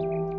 you